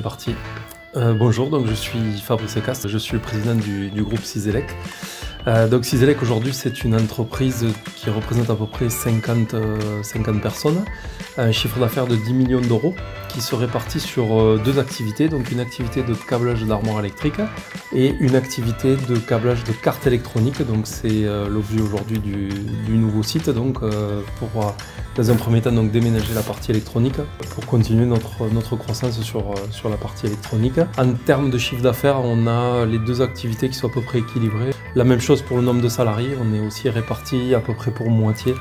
parti. Euh, bonjour, donc je suis Fabrice Cast, je suis le président du, groupe Ciselec. Euh, donc Ciselec aujourd'hui c'est une entreprise qui représente à peu près 50, 50 euh, personnes, un chiffre d'affaires de 10 millions d'euros qui se répartit sur deux activités, donc une activité de câblage d'armoire électrique et une activité de câblage de cartes électroniques. Donc c'est l'objet aujourd'hui du, nouveau site donc pour dans un premier temps donc déménager la partie électronique pour continuer notre, notre croissance sur, sur la partie électronique. En termes de chiffre d'affaires, on a les deux activités qui sont à peu près équilibrées. La même chose pour le nombre de salariés, on est aussi répartis à peu près pour moitié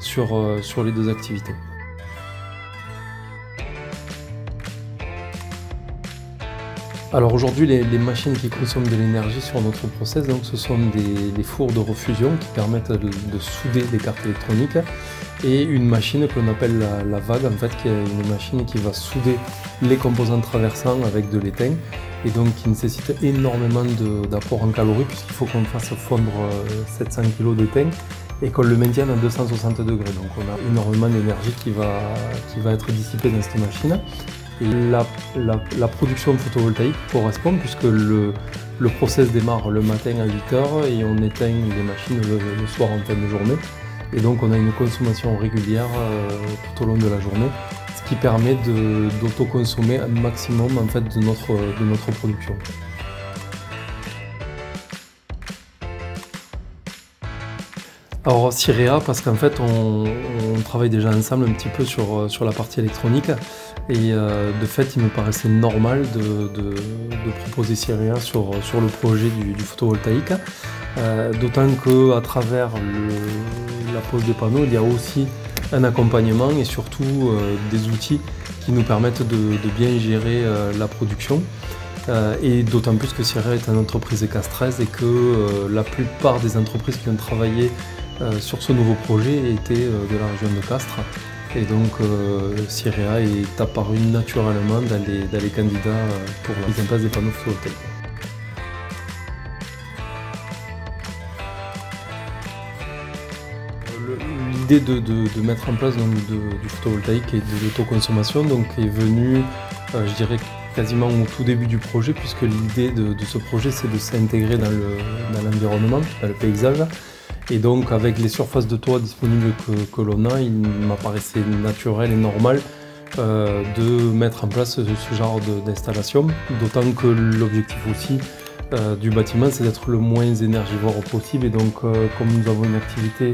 sur, euh, les deux activités. Alors aujourd'hui, les, machines qui consomment de l'énergie sur notre process, donc, ce sont des, fours de refusion qui permettent de, souder des cartes électroniques et une machine que l'on appelle la, vague, en fait, qui est une machine qui va souder les composants traversants avec de l'étain et donc qui nécessite énormément d'apport en calories puisqu'il faut qu'on fasse fondre 700 euh, kg d'étain et qu'on le maintienne à 260 degrés. Donc on a énormément d'énergie qui va, qui va être dissipée dans cette machine. Et la, production de photovoltaïque correspond puisque le, le, process démarre le matin à 8h et on éteint les machines le, soir en fin de journée. Et donc on a une consommation régulière euh, tout au long de la journée, qui permet d'autoconsommer un maximum en fait, de, notre, de notre production. Alors Syria, parce qu'en fait on, travaille déjà ensemble un petit peu sur, sur la partie électronique et euh, de fait il me paraissait normal de, proposer Syria sur, sur le projet du, photovoltaïque. Euh, d'autant qu'à travers la pose des panneaux il y a aussi un accompagnement et surtout euh, des outils qui nous permettent de, bien gérer la production. et d'autant plus que Syria est une entreprise ECAS 13 et que la plupart des entreprises qui ont travaillé euh, sur ce nouveau projet était euh, de la région de Castres. Et donc euh, est apparu naturellement dans les, candidats pour la mise en place des panneaux photovoltaïques. L'idée de, mettre en place du photovoltaïque et de l'autoconsommation est venue, je dirais, quasiment au tout début du projet, puisque l'idée de, ce projet, c'est de s'intégrer dans l'environnement, dans le paysage, et donc avec les surfaces de toit disponibles que, l'on a, il m'apparaissait naturel et normal euh, de mettre en place ce, genre d'installation. D'autant que l'objectif aussi euh, du bâtiment, c'est d'être le moins énergivore possible. Et donc euh, comme nous avons une activité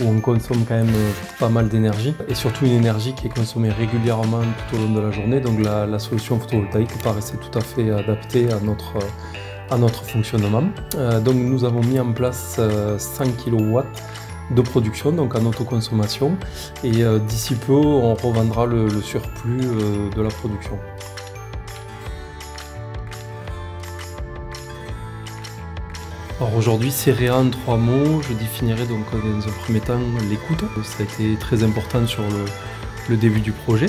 où on consomme quand même pas mal d'énergie, et surtout une énergie qui est consommée régulièrement tout au long de la journée, donc la, solution photovoltaïque paraissait tout à fait adaptée à notre notre fonctionnement. Euh, donc nous avons mis en place 100 euh, kW de production, donc en autoconsommation, et euh, d'ici peu on revendra le, surplus de la production. Alors aujourd'hui, c'est en trois mots. Je définirai donc dans un premier temps l'écoute. Ça a été très important sur le début du projet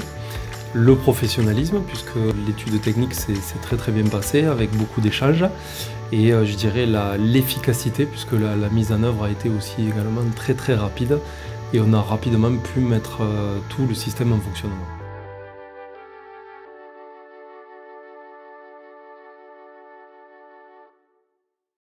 le professionnalisme, puisque l'étude technique s'est très très bien passée avec beaucoup d'échanges, et euh, je dirais l'efficacité, puisque la, mise en œuvre a été aussi également très très rapide, et on a rapidement pu mettre euh, tout le système en fonctionnement.